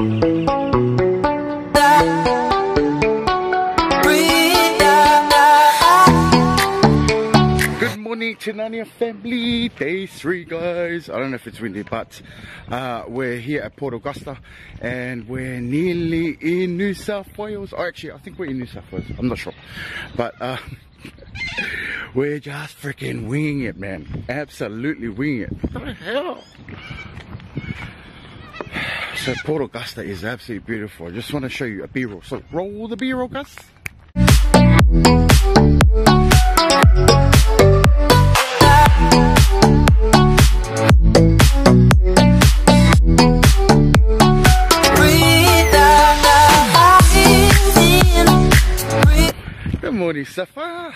morning Tinania family. Day three guys. I don't know if it's windy but uh, we're here at Port Augusta and we're nearly in New South Wales. Oh, actually I think we're in New South Wales. I'm not sure. But uh, we're just freaking winging it man. Absolutely winging it. What the hell? So Port Augusta is absolutely beautiful. I just want to show you a B-roll. So roll the B-roll, Gus. Good morning, Sapphire.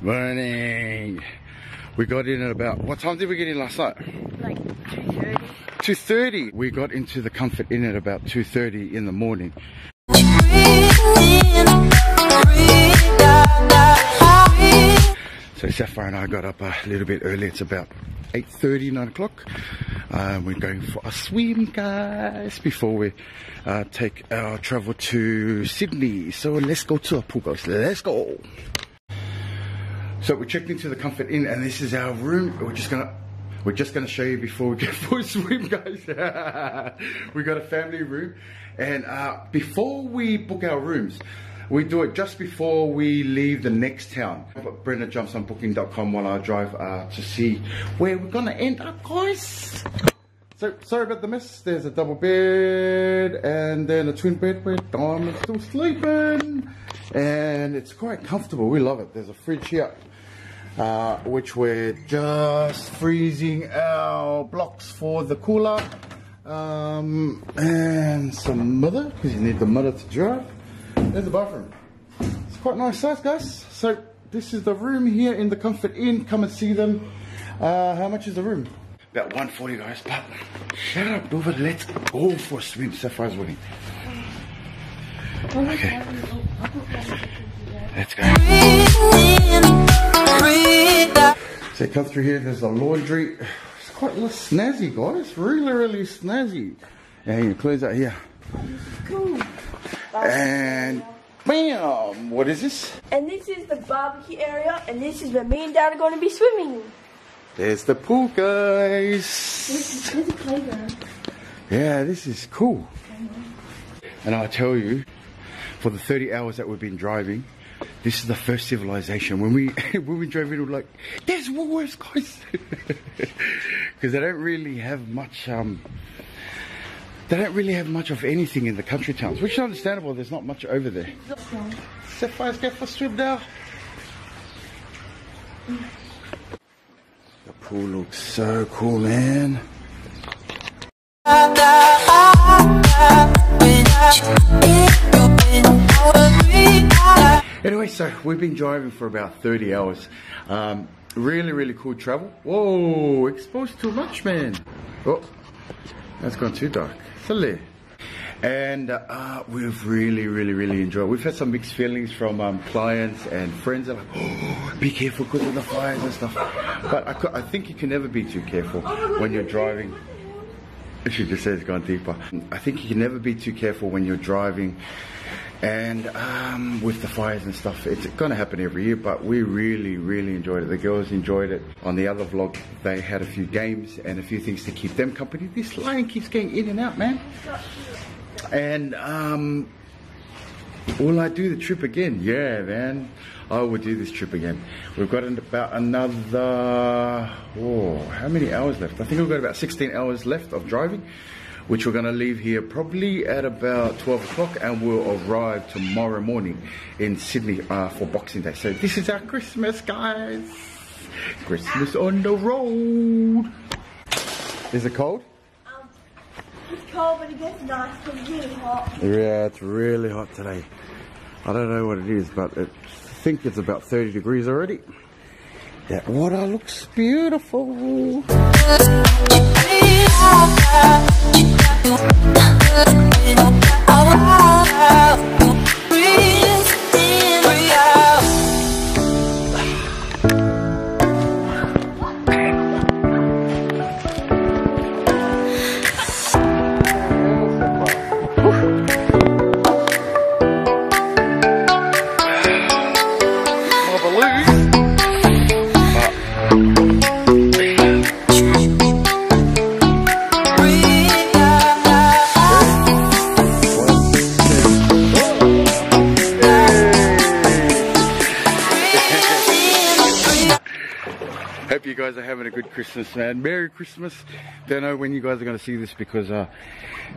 Morning. We got in at about, what time did we get in last night? Like 2.30. 2.30. We got into the Comfort Inn at about 2.30 in the morning. So Sapphire and I got up a little bit early. It's about 8.30, 9 o'clock. Um, we're going for a swim, guys, before we uh, take our travel to Sydney. So let's go to a pool, guys. Let's go. So we checked into the Comfort Inn, and this is our room. We're just gonna we're just gonna show you before we get a swim, guys. we got a family room, and uh, before we book our rooms, we do it just before we leave the next town. But Brenda jumps on Booking.com while I drive uh, to see where we're gonna end up, guys. So sorry about the mess. There's a double bed and then a twin bed where Diamond's still sleeping, and it's quite comfortable. We love it. There's a fridge here uh, which we're just freezing our blocks for the cooler um, and some mother because you need the mother to dry. There's the bathroom. It's quite nice size, guys. So this is the room here in the Comfort Inn. Come and see them. Uh, how much is the room? About 140, guys. But shut up, Dover. Let's go for a swim. Sapphire's winning. Okay. Let's go. So come through here, there's a laundry. It's quite snazzy, guys. Really, really snazzy. And you close out here. Cool. And bam! What is this? And this is the barbecue area, and this is where me and Dad are going to be swimming. There's the pool, guys. This is a playground. Yeah, this is cool. And I tell you, for the 30 hours that we've been driving, this is the first civilization. When we when we drove in, we were like, "There's Woolworths, guys," because they don't really have much. Um, they don't really have much of anything in the country towns, which is understandable. There's not much over there. Sapphire's go for swim now. The pool looks so cool, man. Anyway, so we've been driving for about 30 hours. Um, really, really cool travel. Whoa, exposed too much, man. Oh, that's gone too dark. Silly. And uh, we've really, really, really enjoyed. We've had some mixed feelings from um, clients and friends. Are like, oh, be careful because of the fires and stuff. But I, I think you can never be too careful when you're driving. She just said it's gone deeper. I think you can never be too careful when you're driving. And um, with the fires and stuff, it's going to happen every year, but we really, really enjoyed it. The girls enjoyed it. On the other vlog, they had a few games and a few things to keep them company. This lion keeps getting in and out, man. And um, will I do the trip again? Yeah, man. I will do this trip again. We've got about another, oh, how many hours left? I think we've got about 16 hours left of driving, which we're going to leave here probably at about 12 o'clock and we'll arrive tomorrow morning in Sydney uh, for Boxing Day. So this is our Christmas, guys. Christmas on the road. Is it cold? Um, it's cold, but it gets nice because it's really hot. Yeah, it's really hot today. I don't know what it is, but it, I think it's about 30 degrees already. That water looks beautiful. More Christmas. Don't know when you guys are going to see this because uh,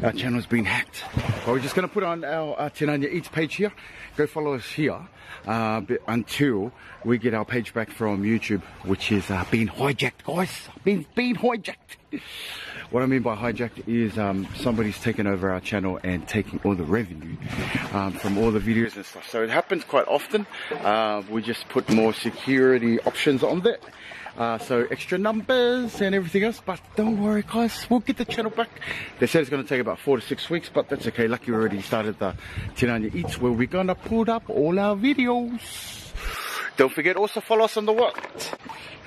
our channel's been hacked. But we're just going to put on our uh, Tinania Eats page here. Go follow us here uh, until we get our page back from YouTube, which is uh, being hijacked, guys. Being, being hijacked. What I mean by hijacked is um, somebody's taken over our channel and taking all the revenue um, from all the videos and stuff. So it happens quite often. Uh, we just put more security options on there. Uh, so extra numbers and everything else, but don't worry guys, we'll get the channel back. They said it's going to take about four to six weeks, but that's okay. Lucky we already started the Tinania Eats where we're going to put up all our videos. Don't forget also follow us on the what?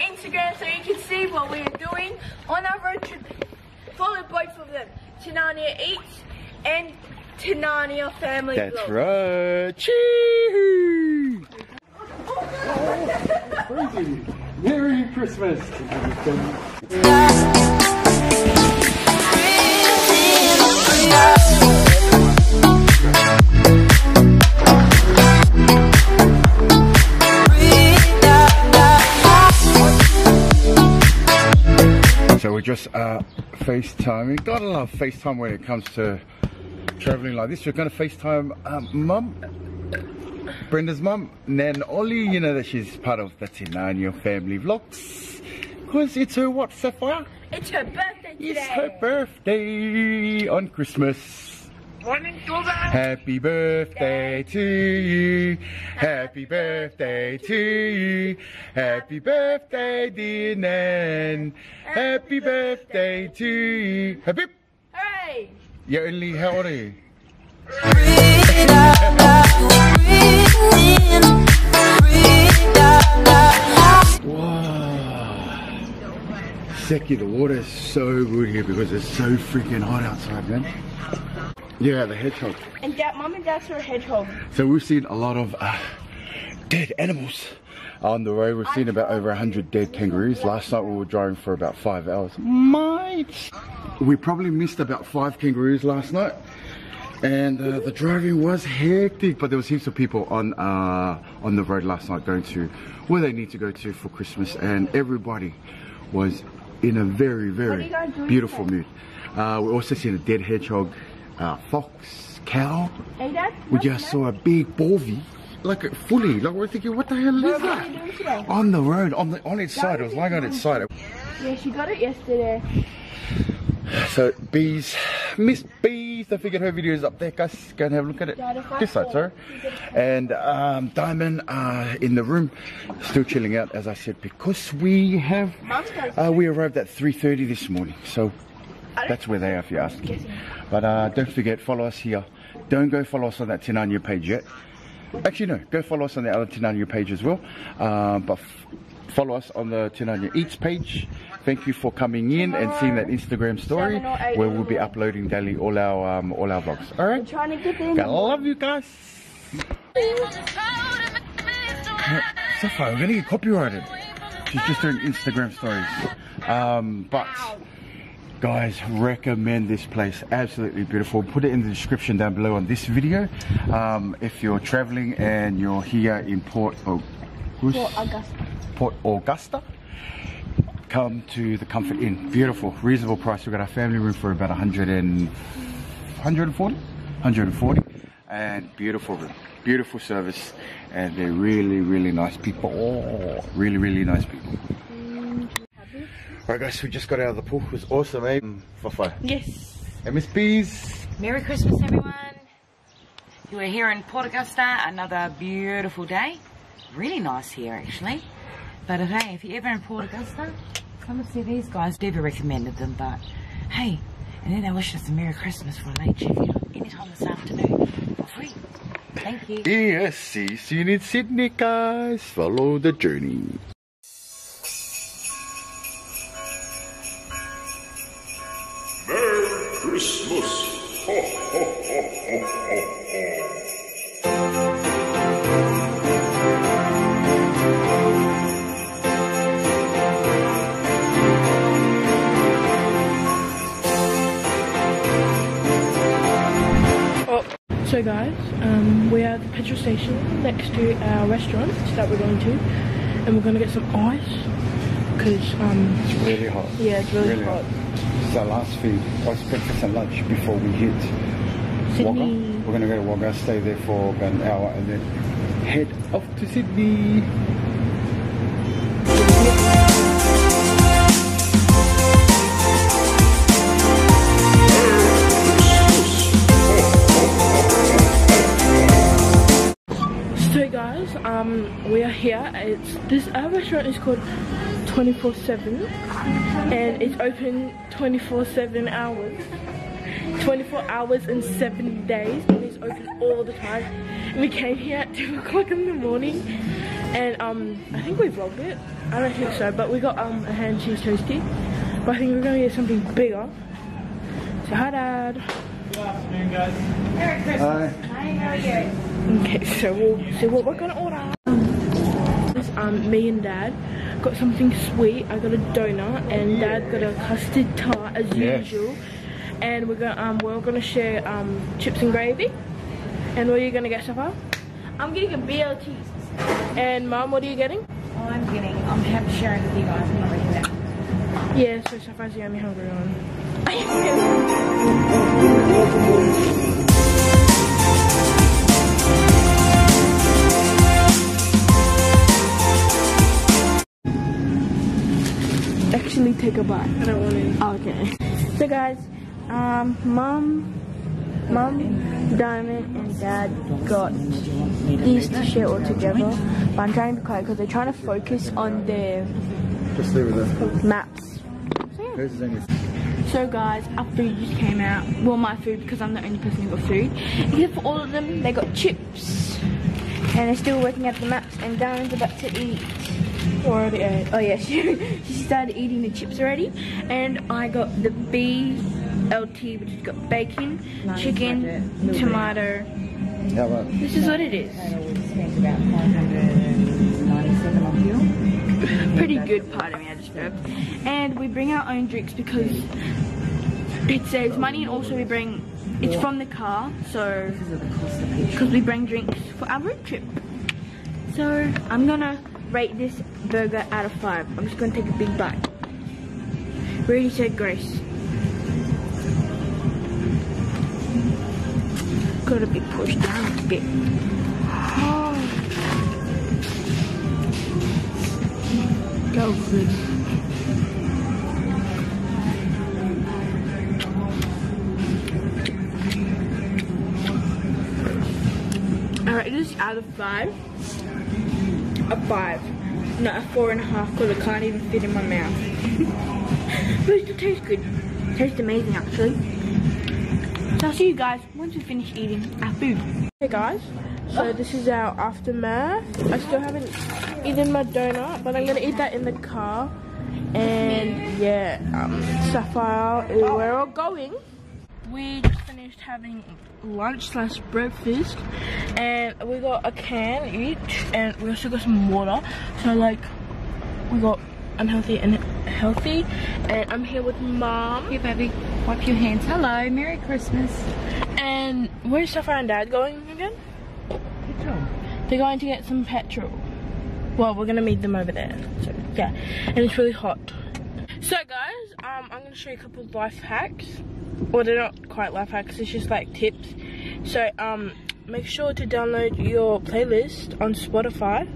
Instagram so you can see what we are doing on our road trip. Follow both of them. Tinania Eats and Tinania Family That's Vlog. right. Chee! Merry Christmas. So we're just uh, FaceTiming. Gotta love FaceTime when it comes to traveling like this. We're gonna FaceTime um, mum, Brenda's mum, Nan Ollie. You know that she's part of the Tinania family vlogs. Because it's her what, Sapphire? It's her birthday today. It's her birthday on Christmas. Morning, Happy birthday to you. Happy birthday to you. Happy birthday, dear Nan. Happy birthday to you. Happy. Hey! You're only how old are you? Seki, the water is so good here because it's so freaking hot outside, man. Yeah, the hedgehog. And that mom and dad's a hedgehog. So we've seen a lot of uh, dead animals on the road. We've seen about over 100 dead kangaroos. Last night we were driving for about five hours. Mate! We probably missed about five kangaroos last night. And uh, the driving was hectic, but there was heaps of people on uh, on the road last night going to where they need to go to for Christmas, and everybody was in a very, very you guys doing beautiful today? mood. Uh, we also seen a dead hedgehog, uh, fox, cow, Hey, Dad? we just saw a big bovie, like a fully, like we're thinking, what the hell What is are you doing that? today? On the road, on the on its side, it was lying on its side. Yeah, she got it yesterday. So bees, Miss Bees, I figured her video is up there, guys. Go and have a look at it. This side, sorry. And um, Diamond uh, in the room, still chilling out, as I said, because we have uh, we arrived at 3:30 this morning. So that's where they are, if you ask me. But uh, don't forget, follow us here. Don't go follow us on that Tinania page yet. Actually, no, go follow us on the other Tinania page as well. Um, but f- follow us on the Tinania Eats page. Thank you for coming in and seeing that Instagram story Seven or eight where we'll be uploading daily all our um, all our vlogs. All I'm trying to get in. I love you guys. So far, we're gonna get copyrighted. She's just doing Instagram stories. Um, but guys, recommend this place. Absolutely beautiful. Put it in the description down below on this video. Um, if you're traveling and you're here in Port Augusta, For Augusta. Port Augusta, come to the Comfort Inn. Beautiful, reasonable price. We've got our family room for about 100 and 140, 140, and beautiful room, beautiful service, and they're really, really nice people. Oh, really, really nice people. Alright guys, we just got out of the pool. It was awesome, eh? Mm, For fun. Yes. And Miss Bees. Merry Christmas, everyone. You are here in Port Augusta, another beautiful day. Really nice here, actually. But uh, hey, if you're ever in Port Augusta, come and see these guys. Never recommended them, but hey, and then they wish us a Merry Christmas for a late checkout anytime this afternoon for free. Thank you. ESC, see you in Sydney, guys. Follow the journey. Guys, um, we're at the petrol station next to our restaurant that we're going to, and we're gonna get some ice because um, It's really hot. yeah, it's really, hot. It's our last food, last breakfast and lunch before we hit Wagga. Sydney. We're gonna go to Wagga, stay there for about an hour, and then head off to Sydney. Um, we are here. It's this our restaurant is called 24/7, and it's open 24/7 hours, 24 hours and seven days, and it's open all the time. And we came here at two o'clock in the morning, and um, I think we vlogged it. I don't think so, but we got um a hand cheese toasty. But I think we're gonna get something bigger. So hi, Dad. good afternoon guys Merry Christmas Hi. Okay, so we'll see what we're gonna order. This, um, me and Dad got something sweet. I got a donut, and Dad got a custard tart as Yes. usual. And we're gonna um, we're gonna share um chips and gravy. And what are you gonna get, Safa? I'm getting a BLT. And Mom, what are you getting? I'm getting, I'm happy sharing with you guys. I'm not ready for that. Yeah, so Safa's the only hungry one. Actually, take a bite. I don't want to. Okay. So, guys, um, mom, mom, Diamond, and Dad got these to share all together. But I'm trying to be quiet because they're trying to focus on their Just leave it maps. There's Zenny. So guys, our food just came out. Well, my food because I'm the only person who got food. Except for all of them, they got chips. And they're still working at the maps and Darren's about to eat. Already ate. Uh, oh yeah, she, she started eating the chips already. And I got the BLT, which has got bacon, Nice chicken, budget, tomato. How about? This is what it is. Total we spent about 597 on fuel. Pretty good, pardon me, I just burped. And we bring our own drinks because it saves money and also we bring, it's from the car, so Because of the cost of petrol. because we bring drinks for our road trip. So I'm gonna rate this burger out of five. I'm just gonna take a big bite. Really said grace. Gotta be pushed down a bit. Oh. Go good. Alright, this is out of five. A five. Not a four and a half because it can't even fit in my mouth. but it still tastes good. Tastes amazing actually. So I'll see you guys once we finish eating our food. Hey guys, so this is our aftermath. I still haven't eaten my donut, but I'm gonna eat that in the car. And yeah, um, Sapphire, we're all going. We just finished having lunch slash breakfast, and we got a can each, and we also got some water. So like, we got unhealthy and healthy. And I'm here with mom. Here, baby. Wipe your hands. Hello. Merry Christmas. And where's Sapphire and Dad going again? Petrol. They're going to get some petrol. Well, we're gonna meet them over there. So yeah, and it's really hot. So guys, um, I'm gonna show you a couple of life hacks. Well, they're not quite life hacks. It's just like tips. So um, make sure to download your playlist on Spotify.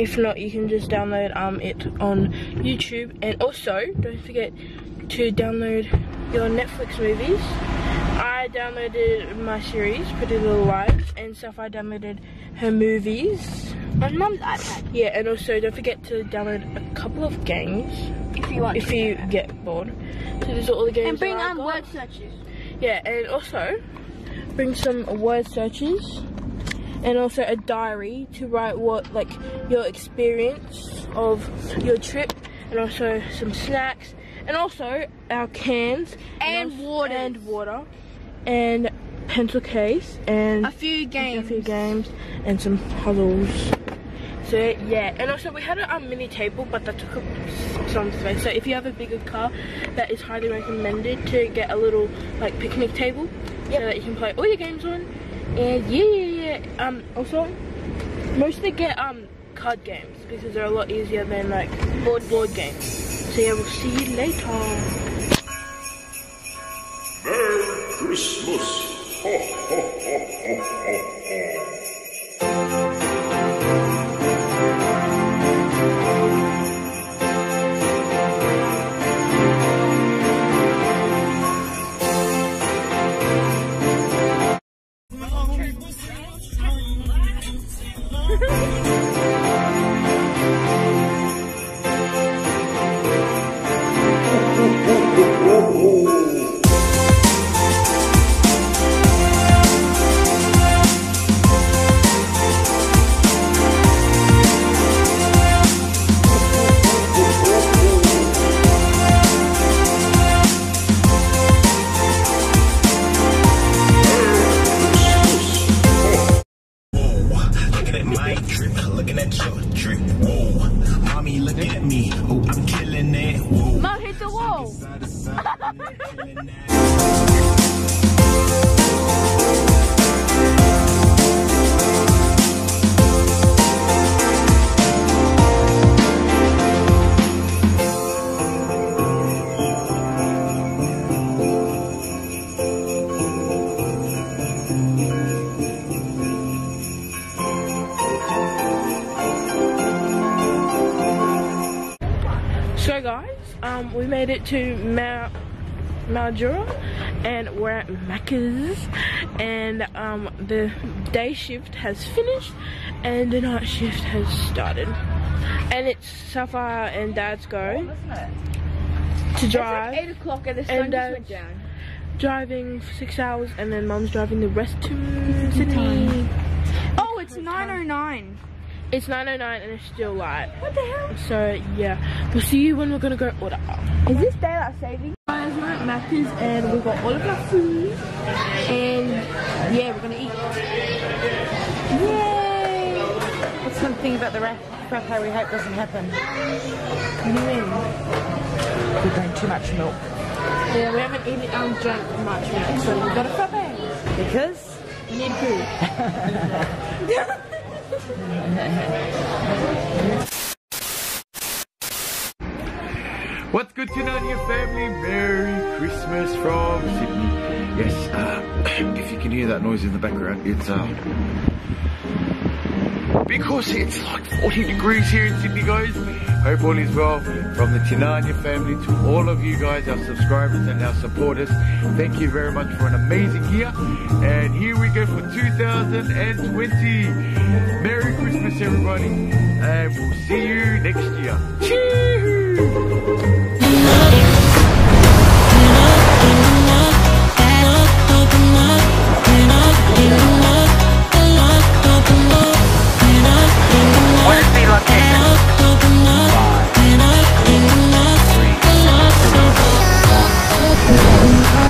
If not, you can just download um it on YouTube. And also, don't forget to download your Netflix movies. I downloaded my series, Pretty Little Lies, and stuff. I downloaded her movies. On mum's iPad. Yeah, and also don't forget to download a couple of games If you want if you get bored. So these are all the games. and bring on um, got. word searches. Yeah, and also bring some word searches and also a diary to write what like your experience of your trip and also some snacks and also our cans And also- water. and water and pencil case and A few games. a few games and some puzzles. So yeah, and also we had a um, mini table, but that took up some space. So if you have a bigger car, that is highly recommended to get a little like picnic table. so that you can play all your games on. And yeah, yeah, yeah. Um, also, mostly get um card games because they're a lot easier than like board board games. So yeah, we'll see you later. Merry Christmas. Ho, ho, ho, ho, ho, ho. Looking at my drip, looking at your drip. Whoa, mommy, look at me. Oh, I'm killing it. Whoa. Mom hit the wall. guys, um, we made it to Mount Mildura and we're at Macca's and um, the day shift has finished and the night shift has started. And it's Safa and Dad's go to drive. like Eight o'clock and the sun And, just went down. driving for six hours and then Mum's driving the rest to Sydney. Oh, it's nine oh nine. It's 9.09 and it's still light. What the hell? So yeah, we'll see you when we're gonna go order. Is this daylight saving? Guys, we're at Macca's and we've got all of our food and yeah, we're gonna eat. Yay! What's one thing about the rap- frappe we hope doesn't happen? We drank too much milk. Yeah, we haven't eaten um drank much milk, so we've got a frappe. Because We need food. What's good tonight, your family? Merry Christmas from Sydney. Yes, uh, if you can hear that noise in the background, it's uh, because it's like 40 degrees here in Sydney, guys. Hope all is well from the Tinania family to all of you guys, our subscribers and our supporters. Thank you very much for an amazing year. And here we go for 2020. Merry Christmas, everybody. And we'll see you next year. Cheers! What is the?